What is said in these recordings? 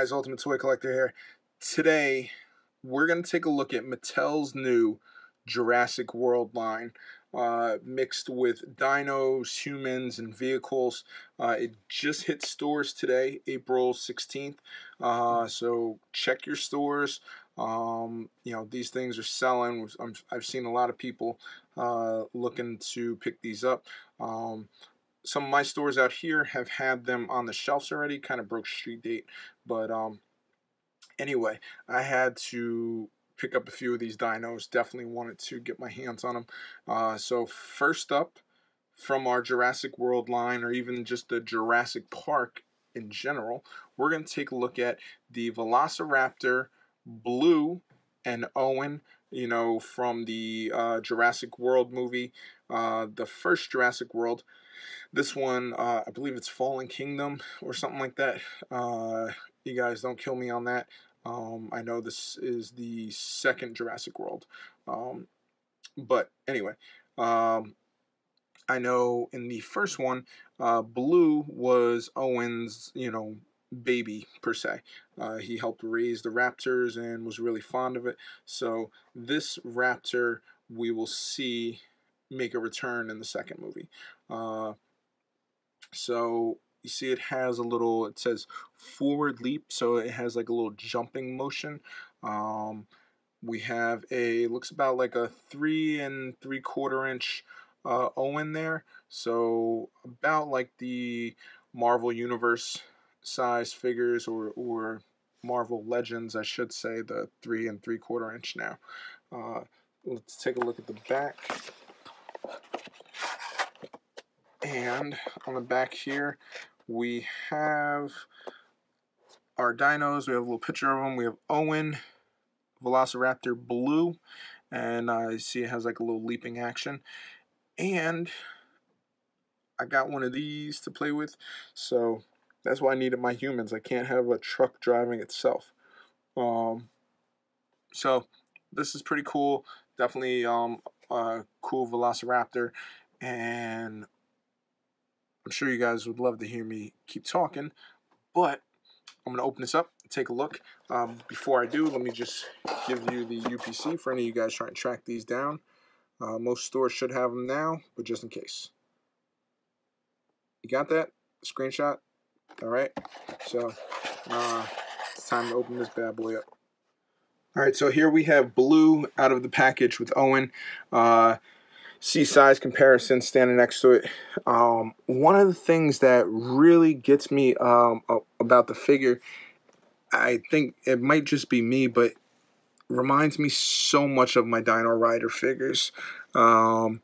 Guys, Ultimate Toy Collector here. Today, we're going to take a look at Mattel's new Jurassic World line, uh, mixed with dinos, humans, and vehicles. Uh, it just hit stores today, April 16th, uh, so check your stores. Um, you know, these things are selling. i have seen a lot of people uh, looking to pick these up. Um, some of my stores out here have had them on the shelves already, kind of broke street date. But um, anyway, I had to pick up a few of these dinos. Definitely wanted to get my hands on them. Uh, so first up from our Jurassic World line, or even just the Jurassic Park in general, we're going to take a look at the Velociraptor Blue and Owen you know, from the uh, Jurassic World movie, uh, the first Jurassic World. This one, uh, I believe it's Fallen Kingdom or something like that. Uh, you guys don't kill me on that. Um, I know this is the second Jurassic World. Um, but anyway, um, I know in the first one, uh, Blue was Owen's, you know, baby per se. Uh, he helped raise the raptors and was really fond of it. So this raptor we will see make a return in the second movie. Uh, so you see it has a little, it says forward leap, so it has like a little jumping motion. Um, we have a, looks about like a three and three quarter inch uh, Owen there. So about like the Marvel Universe size figures or, or Marvel Legends, I should say, the three and three quarter inch now. Uh, let's take a look at the back. And on the back here, we have our dinos. We have a little picture of them. We have Owen, Velociraptor Blue, and I see it has like a little leaping action. And I got one of these to play with, so that's why I needed my humans. I can't have a truck driving itself. Um, so this is pretty cool. Definitely um, a cool Velociraptor. And I'm sure you guys would love to hear me keep talking. But I'm going to open this up, take a look. Um, before I do, let me just give you the UPC for any of you guys trying to track these down. Uh, most stores should have them now, but just in case. You got that? Screenshot? All right, so uh, it's time to open this bad boy up. All right, so here we have blue out of the package with Owen. Uh, see size comparison standing next to it. Um, one of the things that really gets me um, about the figure, I think it might just be me, but reminds me so much of my Dino Rider figures. Um,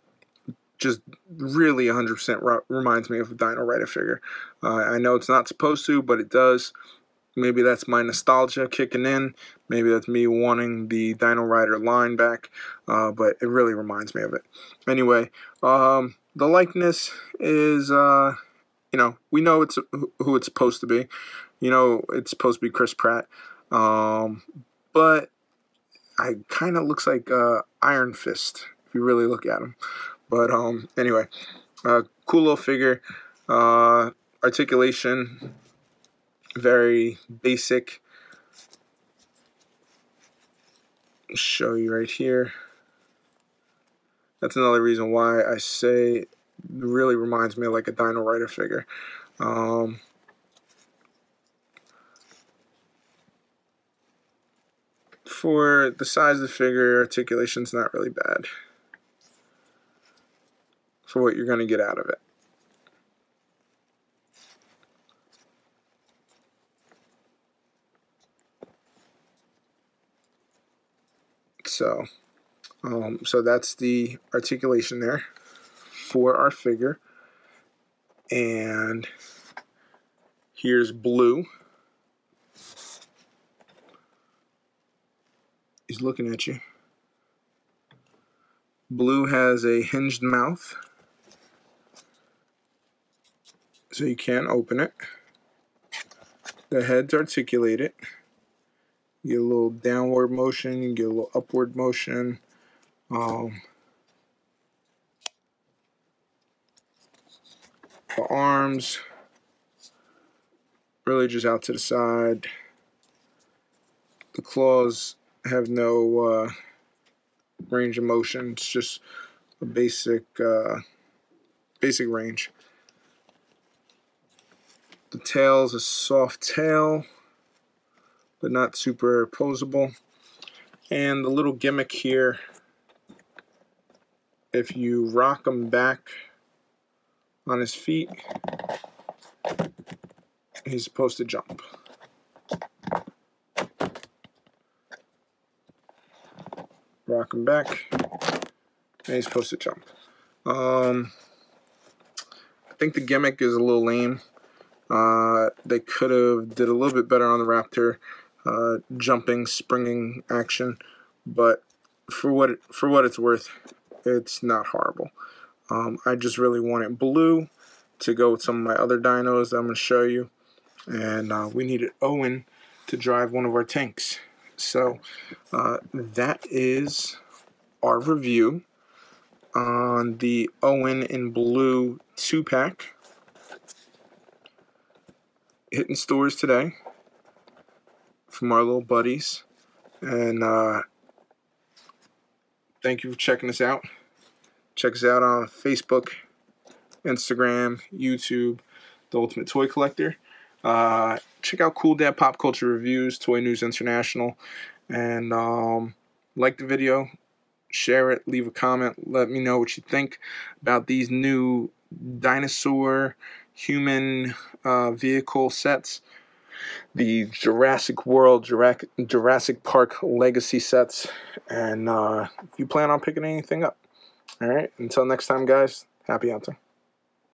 just really 100% reminds me of a Dino Rider figure. Uh, I know it's not supposed to, but it does. Maybe that's my nostalgia kicking in. Maybe that's me wanting the Dino Rider line back, uh, but it really reminds me of it. Anyway, um, the likeness is, uh, you know, we know it's who it's supposed to be. You know, it's supposed to be Chris Pratt, um, but I kind of looks like uh, Iron Fist if you really look at him. But um, anyway, uh, cool little figure. Uh, articulation, very basic. show you right here. That's another reason why I say really reminds me of like a Dino Rider figure. Um, for the size of the figure, articulation's not really bad for what you're going to get out of it. So, um, so that's the articulation there for our figure. And here's blue. He's looking at you. Blue has a hinged mouth so you can't open it. The head's articulated. You get a little downward motion, you get a little upward motion. Um, the arms really just out to the side. the claws have no uh, range of motion. It's just a basic uh, basic range. The tail is a soft tail, but not super posable. And the little gimmick here, if you rock him back on his feet, he's supposed to jump. Rock him back, and he's supposed to jump. Um, I think the gimmick is a little lame. Uh, they could have did a little bit better on the Raptor, uh, jumping, springing action, but for what it, for what it's worth, it's not horrible. Um, I just really wanted blue to go with some of my other dinos that I'm going to show you, and uh, we needed Owen to drive one of our tanks. So uh, that is our review on the Owen in blue two pack hitting stores today from our little buddies. And uh, thank you for checking us out. Check us out on Facebook, Instagram, YouTube, The Ultimate Toy Collector. Uh, check out Cool Dad Pop Culture Reviews, Toy News International, and um, like the video, share it, leave a comment, let me know what you think about these new dinosaur human uh, vehicle sets, the Jurassic World, Jurassic, Park Legacy sets, and uh, if you plan on picking anything up. All right, until next time, guys, happy hunting.